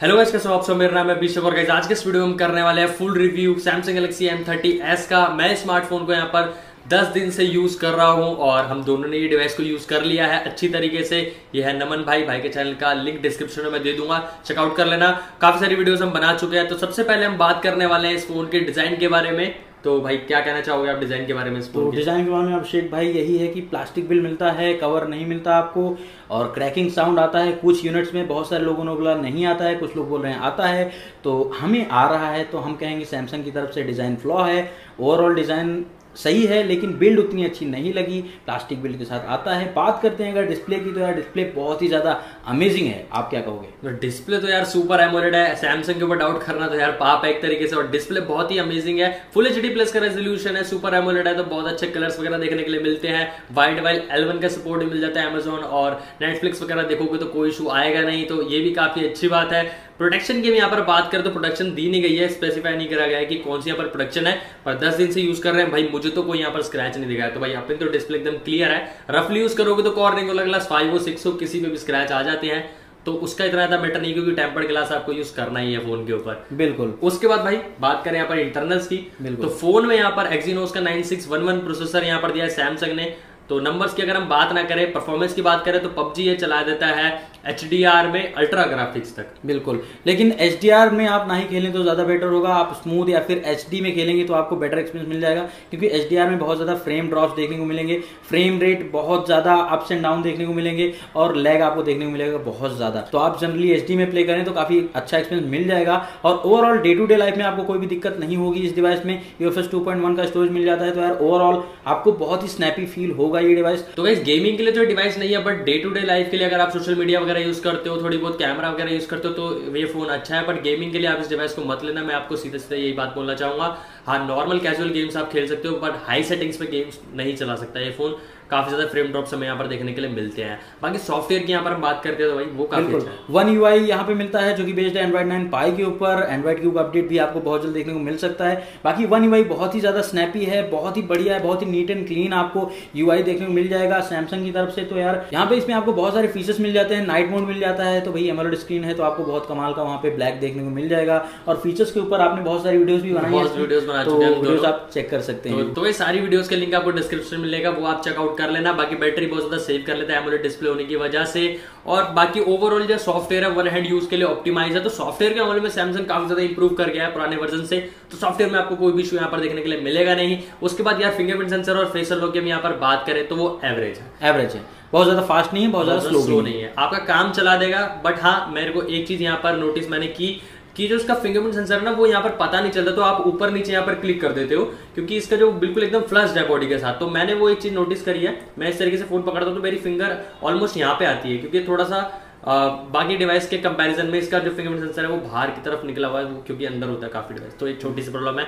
Hello guys कैसे हो आप सब? मेरा नाम है अभिषेक और गाइस आज के इस वीडियो में हम करने वाले हैं full review Samsung Galaxy M30s का। मैं स्मार्टफ़ोन को यहाँ पर 10 दिन से यूज़ कर रहा हूँ और हम दोनों ने ये डिवाइस को यूज़ कर लिया है अच्छी तरीके से। यह है नमन भाई। भाई के चैनल का लिंक डिस्क्रिप्शन में मैं दे दूँगा। चेकआउट कर लेना। काफ़ी सारी वीडियोस हम बना चुके हैं। तो सबसे पहले हम बात करने वाले हैं इस फ़ोन के डिज़ाइन के बारे में। तो भाई क्या कहना चाहोगे आप डिज़ाइन के बारे में तो डिज़ाइन के? बारे में अभिषेक भाई यही है कि प्लास्टिक बिल मिलता है कवर नहीं मिलता आपको और क्रैकिंग साउंड आता है कुछ यूनिट्स में बहुत सारे लोगों ने बोला नहीं आता है कुछ लोग बोल रहे हैं आता है। तो हमें आ रहा है तो हम कहेंगे सैमसंग की तरफ़ से डिज़ाइन फ्लॉ है। ओवरऑल डिज़ाइन सही है, लेकिन बिल्ड उतनी अच्छी नहीं लगी। प्लास्टिक बिल्ड के साथ आता है। बात करते हैं अगर डिस्प्ले की तो यार डिस्प्ले बहुत ही ज़्यादा अमेजिंग है। आप क्या कहोगे? तो डिस्प्ले तो यार सुपर एमोलेड है। सैमसंग के ऊपर डाउट करना तो यार पाप है एक तरीके से। और डिस्प्ले बहुत ही अमेजिंग है। फुल एचडी प्लस का रेजोल्यूशन है। सुपर एमोलेड है तो बहुत अच्छे कलर्स वगैरह देखने के लिए मिलते हैं। वाइड वाइल एलवन का सपोर्ट मिल जाता है अमेजोन और नेटफ्लिक्स वगैरह देखोगे तो कोई इशू आएगा नहीं। तो ये भी काफ़ी अच्छी बात है। प्रोटेक्शन की यहाँ पर बात करें तो प्रोडक्शन दी नहीं गई है स्पेसिफाई नहीं करा गया है कि कौन सी यहाँ पर प्रोटेक्शन है। पर 10 दिन से यूज़ कर रहे हैं। भाई मुझे तो कोई यहाँ पर स्क्रैच नहीं दिखाया। तो भाई अपने तो डिस्प्ले एकदम क्लियर है। रफली यूज़ करोगे तो कॉर्निंग वाला ग्लास फाइव हो सिक्स हो किसी पे भी स्क्रैच आ जाते हैं। तो उसका इतना ज़्यादा बेटर नहीं क्योंकि टेम्पर्ड ग्लास आपको यूज़ करना ही है फ़ोन के ऊपर। बिल्कुल। उसके बाद भाई बात करें यहाँ पर इंटरनल्स की। तो फ़ोन में यहाँ पर एक्सिनोस का 9611 प्रोसेसर यहाँ पर दिया है सैमसंग ने। तो नंबर्स की अगर हम बात ना करें परफॉर्मेंस की बात करें तो पबजी ये चला देता है HDR में अल्ट्रा ग्राफिक्स तक। बिल्कुल। लेकिन HDR में आप ना ही खेलें तो ज़्यादा बेटर होगा। आप स्मूथ या फिर HD में खेलेंगे तो आपको बेटर एक्सपीरियंस मिल जाएगा, क्योंकि HDR में बहुत ज़्यादा फ्रेम ड्रॉप्स देखने को मिलेंगे। फ्रेम रेट बहुत ज़्यादा अप्स एंड डाउन देखने को मिलेंगे और लैग आपको देखने को मिलेगा बहुत ज़्यादा। तो आप जनरली HD में प्ले करें तो काफ़ी अच्छा एक्सपीरियंस मिल जाएगा और overall day to day life में आपको कोई भी दिक्कत नहीं होगी इस डिवाइस में। यूएफएस 2.1 का स्टोरेज मिल जाता है तो यार ओवरऑल आपको बहुत ही स्नैपी फील होगा ये डिवाइस तो गाइस गेमिंग के लिए तो डिवाइस नहीं है but day to day life के लिए अगर आप सोशल मीडिया वगैरह यूज़ करते हो थोड़ी बहुत कैमरा वगैरह यूज़ करते हो तो ये फ़ोन अच्छा है बट गेमिंग के लिए आप इस डिवाइस को मत लेना। मैं आपको सीधे सीधे यही बात बोलना चाहूँगा। हाँ नॉर्मल कैजुअल गेम्स आप खेल सकते हो बट हाई सेटिंग्स पे गेम्स नहीं चला सकता ये फ़ोन काफ़ी ज़्यादा फ्रेम ड्रॉप्स हमें यहाँ पर देखने के लिए मिलते हैं। बाकी सॉफ्टवेयर की यहाँ पर हम बात करते हैं तो भाई वो काफ़ी अच्छा है। वन यू आई यहाँ पे मिलता है जो कि बेस्ड है एंड्रॉइड नाइन पाई के ऊपर। एंड्रॉइड क्यूब अपडेट भी आपको बहुत जल्द देखने को मिल सकता है। बाकी वन यू बहुत ही ज़्यादा स्नैपी है बहुत ही बढ़िया है बहुत ही नीट एंड क्लीन आपको यू आई देखने को मिल जाएगा। सैमसंग की तरफ़ से तो यार यहाँ पे इसमें आपको बहुत सारे फीचर्स मिल जाते हैं। नाइट मोड मिल जाता है तो भाई एमोलेड स्क्रीन है तो आपको बहुत कमाल का वहाँ पे ब्लैक देखने को मिल जाएगा। और फीचर्स के ऊपर आपने बहुत सारी वीडियोस भी बनाई है। videos बना तो चुके हैं वीडियोस। आप चेक कर सकते तो, हैं। तो ये सारी वीडियोस के लिंक आपको डिस्क्रिप्शन में मिलेगा वो आप चेकआउट कर लेना बाकी बैटरी बहुत ज़्यादा सेव कर लेता है एमोलेड डिस्प्ले होने की वजह से। और बाकी ओवरऑल जो सॉफ्टवेयर है वन हैंड यूज़ के लिए ऑप्टिमाइज है। तो सॉफ्टवेयर के मामले में सैमसंग काफ़ी ज़्यादा इंप्रूव कर गया है पुराने वर्जन से। तो सॉफ्टवेयर में आपको कोई भी इशू यहाँ पर देखने के लिए मिलेगा नहीं। उसके बाद यार फिंगरप्रिंट सेंसर और फेशियल लॉक की हम यहाँ पर बात करें तो वो एवरेज है। एवरेज है। बहुत ज़्यादा फास्ट नहीं है बहुत ज़्यादा स्लो नहीं है। आपका काम चला देगा बट हाँ मेरे को एक चीज़ यहाँ पर नोटिस मैंने की कि जो उसका फिंगरप्रिंट सेंसर है ना वो यहाँ पर पता नहीं चलता तो आप ऊपर नीचे यहाँ पर क्लिक कर देते हो क्योंकि इसका जो बिल्कुल एकदम फ्लस्ट है बॉडी के साथ। तो मैंने वो एक चीज़ नोटिस करी है मैं इस तरीके से फ़ोन पकड़ता हूँ तो मेरी फिंगर ऑलमोस्ट यहाँ पे आती है क्योंकि थोड़ा सा आ, बाकी डिवाइस के कंपैरिजन में इसका जो फिंगरप्रिंट सेंसर है वो बाहर की तरफ़ निकला हुआ है क्योंकि अंदर होता है काफ़ी डिवाइस तो एक छोटी सी प्रॉब्लम है।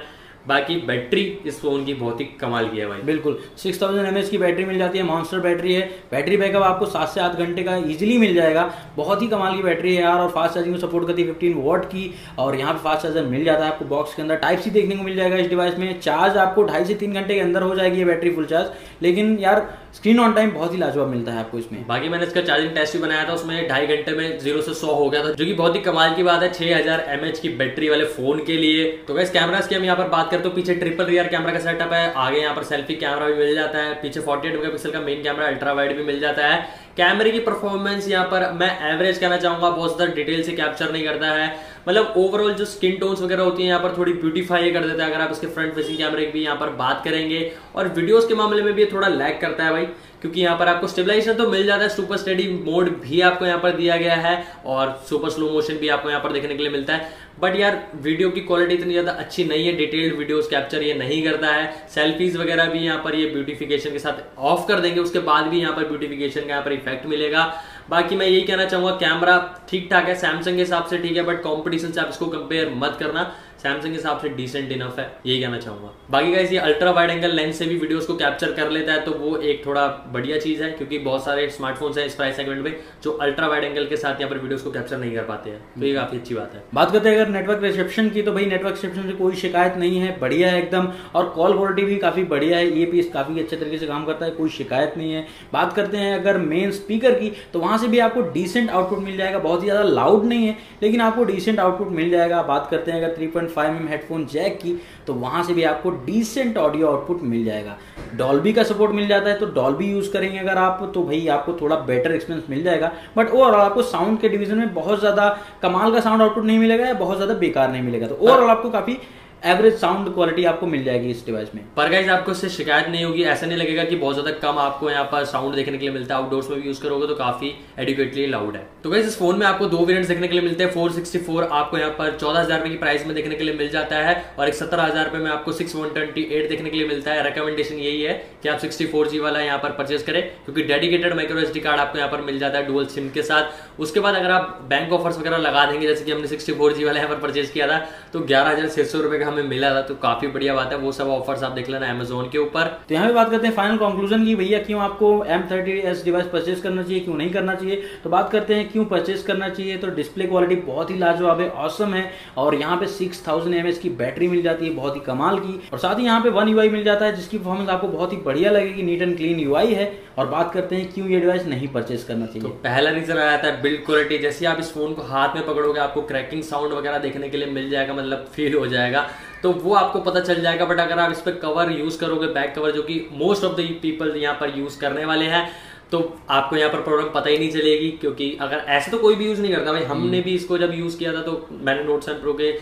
बाकी बैटरी इस फ़ोन की बहुत ही कमाल की है भाई। बिल्कुल। सिक्स थाउज़ेंड एम की बैटरी मिल जाती है मॉन्स्टर बैटरी है। बैटरी बैकअप आपको सात से आठ घंटे का इजीली मिल जाएगा। बहुत ही कमाल की बैटरी है यार, और फास्ट चार्जिंग में सपोर्ट करती है 15 वॉट की, और यहाँ पे फास्ट चार्जर मिल जाता है आपको बॉक्स के अंदर। टाइप सी देखने को मिल जाएगा इस डिवाइस में। चार्ज आपको ढाई से तीन घंटे के अंदर हो जाएगी ये बैटरी फुल चार्ज लेकिन यार स्क्रीन ऑन टाइम बहुत ही लाजवाब मिलता है आपको इसमें। बाकी मैंने इसका चार्जिंग टेस्ट भी बनाया था, उसमें ढाई घंटे में ज़ीरो से सौ हो गया था, जो कि बहुत ही कमाल की बात है, छह हज़ार एम एच की बैटरी वाले फ़ोन के लिए। तो वैसे कैमरा की हम यहाँ पर बात करते तो पीछे ट्रिपल रियर कैमरा का सेटअप है, आगे यहाँ पर सेल्फी कैमरा भी मिल जाता है, पीछे 48 मेगापिक्सल का मेन कैमरा अल्ट्रा वाइड भी मिल जाता है। कैमरे की परफॉर्मेंस यहाँ पर मैं एवरेज कहना चाहूँगा बहुत ज़्यादा डिटेल से कैप्चर नहीं करता है। मतलब ओवरऑल जो स्किन टोन्स वगैरह होती है यहाँ पर थोड़ी ब्यूटीफाई कर देता है, अगर आप इसके फ्रंट फेसिंग कैमरे की भी यहाँ पर बात करेंगे। और वीडियोस के मामले में भी थोड़ा लैग करता है भाई। क्योंकि यहाँ पर आपको स्टेबलाइजेशन तो मिल जाता है सुपर स्टडी मोड भी आपको यहाँ पर दिया गया है और सुपर स्लो मोशन भी आपको यहाँ पर देखने के लिए मिलता है। बट यार वीडियो की क्वालिटी इतनी ज़्यादा अच्छी नहीं है डिटेल्ड वीडियोस कैप्चर ये नहीं करता है। सेल्फीज वगैरह भी यहाँ पर ये ब्यूटिफिकेशन के साथ ऑफ़ कर देंगे, उसके बाद भी यहाँ पर ब्यूटिफिकेशन का यहाँ पर इफ़ेक्ट मिलेगा। बाकी मैं यही कहना चाहूँगा कैमरा ठीक ठाक है सैमसंग के हिसाब से ठीक है बट कॉम्पिटिशन से आप इसको कंपेयर मत करना। सैमसंग के हिसाब से डिसेंट इनफ है, यही कहना चाहूँगा। बाकी गाइस ये अल्ट्रा वाइड एंगल लेंस से भी वीडियोस को कैप्चर कर लेता है तो वो एक थोड़ा बढ़िया चीज़ है, क्योंकि बहुत सारे स्मार्टफोन्स हैं इस प्राइस सेगमेंट में, जो अल्ट्रा वाइड एंगल के साथ यहाँ पर वीडियोस को कैप्चर नहीं कर पाते हैं। तो ये काफ़ी अच्छी बात है। बात करते हैं, अगर नेटवर्क रिसेप्शन की तो भाई नेटवर्क रिसेप्शन से कोई शिकायत नहीं है, बढ़िया है एकदम, और कॉल क्वालिटी भी काफ़ी बढ़िया है, ये पीस काफ़ी अच्छे तरीके से काम करता है, कोई शिकायत नहीं है। बात करते हैं, अगर मेन स्पीकर की तो वहाँ से भी आपको डिसेंट आउटपुट मिल जाएगा, बहुत ही ज़्यादा लाउड नहीं है, लेकिन आपको डिसेंट आउटपुट मिल जाएगा। बात करते हैं, अगर 3.5 पॉइंट mm हेडफोन जैक की तो वहाँ से भी आपको डिसेंट ऑडियो आउटपुट मिल जाएगा। डॉल्बी का सपोर्ट मिल जाता है तो डॉल्बी यूज़ करेंगे अगर आप तो भाई आपको थोड़ा बेटर एक्सपीरियंस मिल जाएगा। बट ओवरऑल आपको साउंड के डिवीज़न में बहुत ज़्यादा कमाल का साउंड आउटपुट नहीं मिलेगा या बहुत ज़्यादा बेकार नहीं मिलेगा। तो ओवरऑल आपको काफ़ी एवरेज साउंड क्वालिटी आपको मिल जाएगी इस डिवाइस में। पर गाइज़ आपको इससे शिकायत नहीं होगी, ऐसा नहीं लगेगा कि बहुत ज़्यादा कम आपको यहाँ पर साउंड देखने के लिए मिलता है। आउटडोर्स में भी यूज़ करोगे तो काफ़ी एडिक्वेटली लाउड है। तो गाइज़ इस फ़ोन में आपको दो वेरियंट देखने के लिए मिलते हैं। फोर सिक्सटी फोर आपको यहाँ पर चौदह हज़ार की प्राइस में देखने के लिए मिल जाता है और एक सत्तर हज़ार में आपको सिक्स देखने के लिए मिलता है। रिकमेंडेशन यही है कि आप सिक्सटी फोर जी वाला यहाँ पर परचेज करें, क्योंकि डेडिकेटेड माइक्रो एस कार्ड आपको यहाँ पर मिल जाता है डुअल सिम के साथ। उसके बाद अगर आप बैंक ऑफर्स वगैरह लगा देंगे, जैसे कि हमने सिक्सटी फोर जी वाला यहाँ पर परचेज किया था तो ग्यारह हज़ार छह सौ रुपए का हमें मिला था तो काफ़ी बढ़िया बात है। वो सब ऑफर्स आप देख लेना अमेजोन के ऊपर। तो यहाँ पे बात करते हैं फाइनल कंक्लूजन की भैया क्यों आपको M thirty S device purchase करना चाहिए क्यों नहीं करना चाहिए? तो बात करते हैं क्यों परचेज करना चाहिए तो डिस्प्ले क्वालिटी बहुत ही लाजवाब है औसम है और यहाँ पे सिक्स थाउज़ेंड की बैटरी मिल जाती है बहुत ही कमाल की। और साथ ही यहाँ पे वन यू मिल जाता है जिसकी परफॉर्मेंस आपको बहुत ही बढ़िया लगेगी नीट एंड क्लीन यूआई है। और बात करते हैं क्यों ये डिवाइस नहीं परचेज करना चाहिए। तो पहला रीजन आ जाता है बिल्ड क्वालिटी जैसे आप इस फ़ोन को हाथ में पकड़ोगे आपको क्रैकिंग साउंड वगैरह देखने के लिए मिल जाएगा मतलब फील हो जाएगा। तो वो आपको पता चल जाएगा बट अगर आप इस पर कवर यूज़ करोगे बैक कवर जो कि मोस्ट ऑफ़ द पीपल यहाँ पर यूज़ करने वाले हैं तो आपको यहाँ पर प्रॉब्लम पता ही नहीं चलेगी क्योंकि अगर ऐसे तो कोई भी यूज़ नहीं करता भाई। हमने हम्म। भी इसको जब यूज़ किया था तो मैंने नोट सेवन प्रो के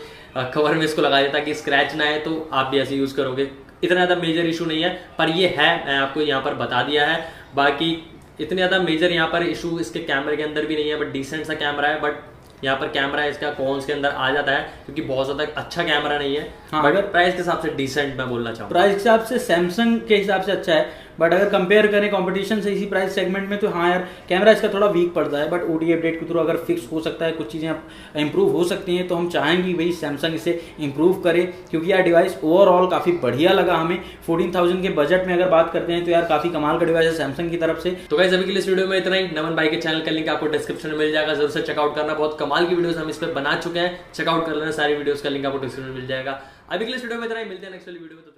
कवर में इसको लगा दिया कि स्क्रैच ना आए तो आप भी ऐसे यूज़ करोगे। इतना ज़्यादा मेजर इशू नहीं है पर ये है मैं आपको यहाँ पर बता दिया है। बाकी इतने ज़्यादा मेजर यहाँ पर इशू इसके कैमरे के अंदर भी नहीं है बट डिसेंट सा कैमरा है बट यहाँ पर कैमरा इसका कॉन्स के अंदर आ जाता है क्योंकि बहुत ज़्यादा अच्छा कैमरा नहीं है हाँ, बट प्राइस के हिसाब से डिसेंट मैं बोलना चाहूँ प्राइस के हिसाब से सैमसंग के हिसाब से अच्छा है। बट अगर कंपेयर करें कंपटीशन से इसी प्राइस सेगमेंट में तो हाँ यार कैमरा इसका थोड़ा वीक पड़ता है बट ओडी अपडेट के थ्रू अगर फिक्स हो सकता है, कुछ चीज़ें इंप्रूव हो सकती हैं तो हम चाहेंगे भाई सैमसंग इसे इंप्रूव करे, क्योंकि यार डिवाइस ओवरऑल काफ़ी बढ़िया लगा हमें। फोर्टीन के बजट में अगर बात करते हैं तो यार काफ़ी कमाल का डिवाइस है सैमसंग की तरफ़ से। तो वैसे अभी के लिए इस वीडियो में इतना ही। नमन भाई के चैनल का लिंक आपको डिस्क्रिप्शन में मिल जाएगा। ज़रूर से चेकआउट करना। बहुत कमाल की वीडियो हम इस पर बना चुके हैं। चेकआउट कर लेना, सारी वीडियो का लिंक आपको डिस्क्रिप्शन में मिल जाएगा। अभी के लिए वीडियो में इतना ही। मिलते हैं नेक्स्ट वाली वीडियो में तो